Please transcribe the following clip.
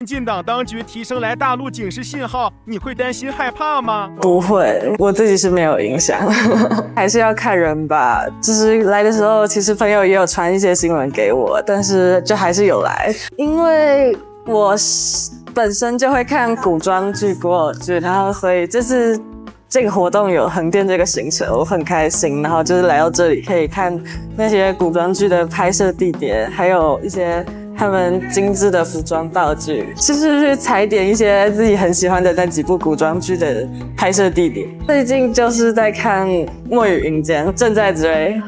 民进党当局提升来大陆警示信号，你会担心害怕吗？不会，我自己是没有影响，还是要看人吧。就是来的时候，其实朋友也有传一些新闻给我，但是就还是有来，因为我本身就会看古装剧、古偶剧，然后所以这次这个活动有横店这个行程，我很开心。然后就是来到这里可以看那些古装剧的拍摄地点，还有一些。他们精致的服装道具，就是去踩点一些自己很喜欢的那几部古装剧的拍摄地点。最近就是在看《墨雨云间》，正在追。